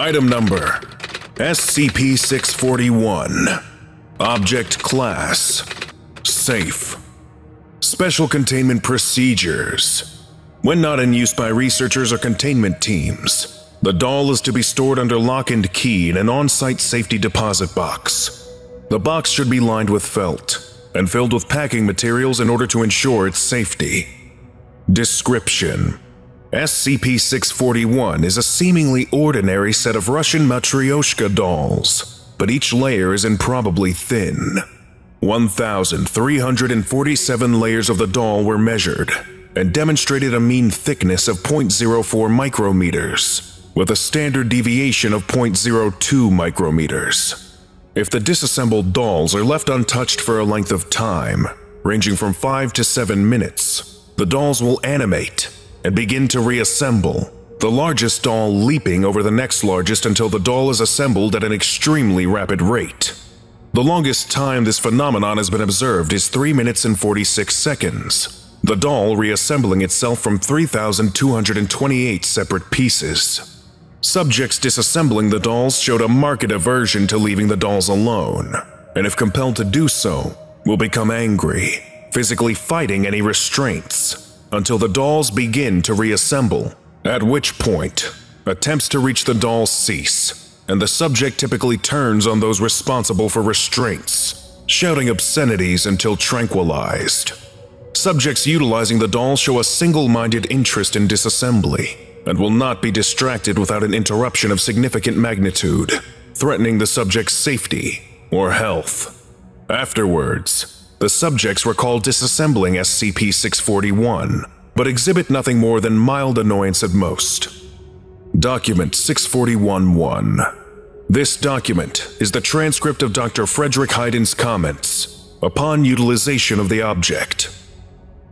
Item number SCP 641. Object Class Safe. Special Containment Procedures. When not in use by researchers or containment teams, the doll is to be stored under lock and key in an on site safety deposit box. The box should be lined with felt and filled with packing materials in order to ensure its safety. Description SCP 641 is a seemingly ordinary set of Russian Matryoshka dolls, but each layer is improbably thin. 1,347 layers of the doll were measured and demonstrated a mean thickness of 0.04 micrometers, with a standard deviation of 0.02 micrometers. If the disassembled dolls are left untouched for a length of time, ranging from 5 to 7 minutes, the dolls will animate and begin to reassemble, the largest doll leaping over the next largest until the doll is assembled at an extremely rapid rate. The longest time this phenomenon has been observed is 3 minutes and 46 seconds, the doll reassembling itself from 3,228 separate pieces. Subjects disassembling the dolls showed a marked aversion to leaving the dolls alone, and if compelled to do so, will become angry, physically fighting any restraints until the dolls begin to reassemble, at which point, attempts to reach the dolls cease, and the subject typically turns on those responsible for restraints, shouting obscenities until tranquilized. Subjects utilizing the doll show a single minded interest in disassembly and will not be distracted without an interruption of significant magnitude, threatening the subject's safety or health. Afterwards, the subjects were called disassembling SCP-641, but exhibit nothing more than mild annoyance at most. Document 641-1 This document is the transcript of Dr. Frederick Hayden's comments upon utilization of the object.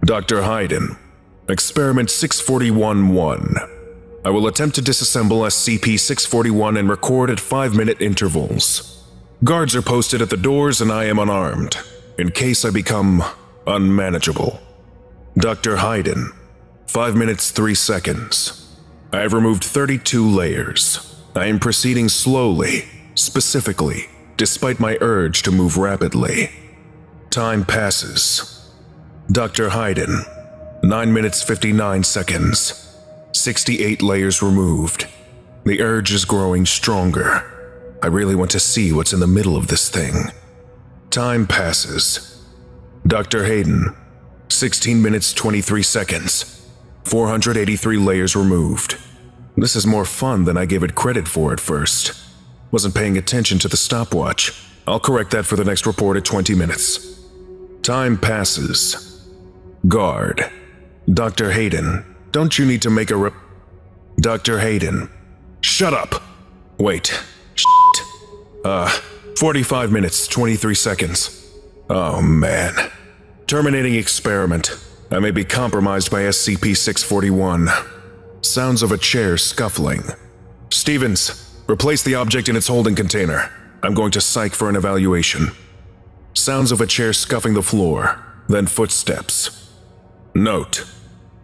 Dr. Hayden, Experiment 641-1 I will attempt to disassemble SCP-641 and record at 5-minute intervals. Guards are posted at the doors and I am unarmed in case I become unmanageable. Dr. Hayden, 5 minutes 3 seconds. I have removed 32 layers. I am proceeding slowly, specifically, despite my urge to move rapidly. Time passes. Dr. Hayden, 9 minutes 59 seconds. 68 layers removed. The urge is growing stronger. I really want to see what's in the middle of this thing. Time passes. Dr. Hayden, 16 minutes 23 seconds. 483 layers removed. This is more fun than I gave it credit for at first. Wasn't paying attention to the stopwatch. I'll correct that for the next report at 20 minutes. Time passes. Guard. Dr. Hayden, don't you need to make a rep- Dr. Hayden. Shut up! Wait. Shit. Uh, 45 minutes, 23 seconds. Oh man. Terminating experiment. I may be compromised by SCP 641. Sounds of a chair scuffling. Stevens, replace the object in its holding container. I'm going to psych for an evaluation. Sounds of a chair scuffing the floor, then footsteps. Note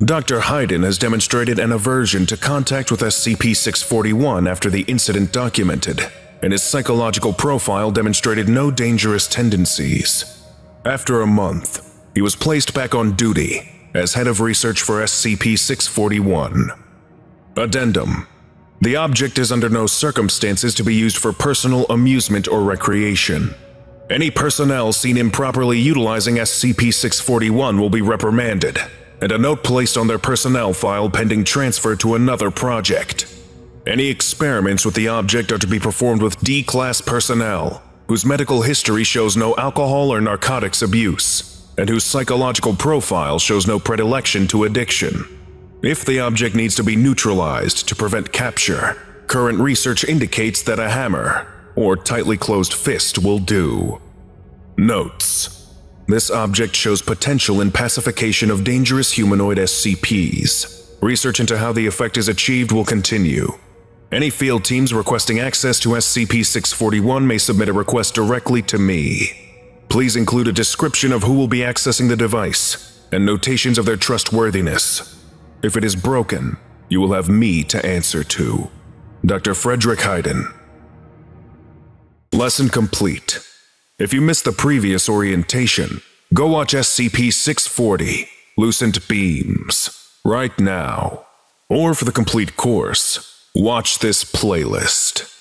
Dr. Hayden has demonstrated an aversion to contact with SCP 641 after the incident documented and his psychological profile demonstrated no dangerous tendencies. After a month, he was placed back on duty as head of research for SCP-641. Addendum The object is under no circumstances to be used for personal amusement or recreation. Any personnel seen improperly utilizing SCP-641 will be reprimanded, and a note placed on their personnel file pending transfer to another project. Any experiments with the object are to be performed with D-Class personnel, whose medical history shows no alcohol or narcotics abuse, and whose psychological profile shows no predilection to addiction. If the object needs to be neutralized to prevent capture, current research indicates that a hammer, or tightly closed fist, will do. Notes This object shows potential in pacification of dangerous humanoid SCPs. Research into how the effect is achieved will continue. Any field teams requesting access to SCP-641 may submit a request directly to me. Please include a description of who will be accessing the device and notations of their trustworthiness. If it is broken, you will have me to answer to. Dr. Frederick Hayden. Lesson complete. If you missed the previous orientation, go watch SCP 640 Lucent Beams right now. Or for the complete course, watch this playlist.